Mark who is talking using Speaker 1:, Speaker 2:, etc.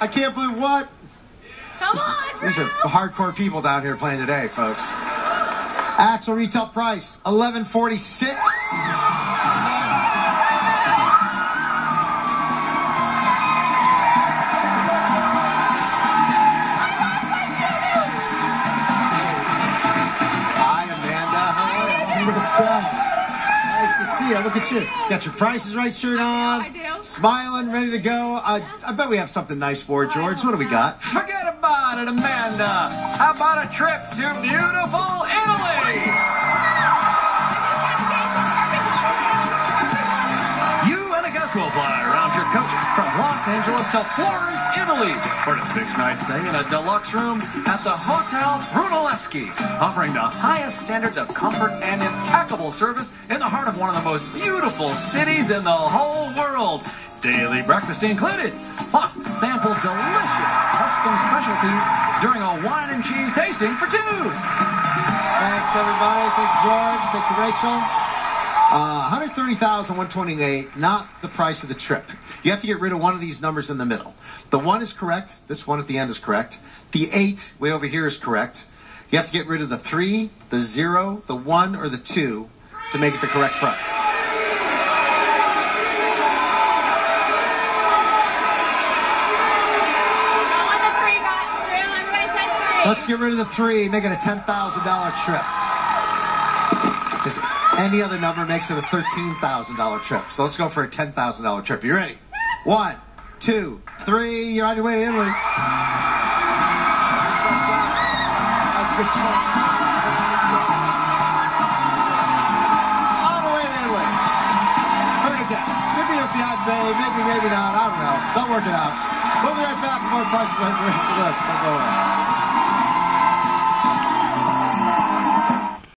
Speaker 1: I can't believe what?
Speaker 2: Come on.
Speaker 1: These are hardcore people down here playing today, folks. Actual retail price, eleven forty six. Hi, Amanda. You? Nice to see you. Look at you. Got your prices right shirt on.
Speaker 2: I do.
Speaker 1: Smiling, ready to go. I, I bet we have something nice for it, George. What do we got?
Speaker 3: Forget about it, Amanda. How about a trip to beautiful Italy? You and a guest will Angeles to Florence, Italy for a six-night stay in a deluxe room at the Hotel Brunelleschi, offering the highest standards of comfort and impeccable service in the heart of one of the most beautiful cities in the whole world. Daily breakfast included, plus sample delicious Tuscan specialties during a wine and cheese tasting for two.
Speaker 1: Thanks, everybody. Thank you, George. Thank you, Rachel. Uh, 130,128, not the price of the trip. You have to get rid of one of these numbers in the middle. The one is correct. This one at the end is correct. The eight way over here is correct. You have to get rid of the three, the zero, the one, or the two to make it the correct price.
Speaker 2: I want the three got. Everybody says three.
Speaker 1: Let's get rid of the three, make it a $10,000 trip. Any other number makes it a $13,000 trip. So let's go for a $10,000 trip. You ready? One, two, three. You're on your way to Italy. That's a good trip. On the way to Italy. Heard a guess. Maybe your fiance, maybe, maybe not. I don't know. They'll work it out. We'll be right back more right after this. Don't go away.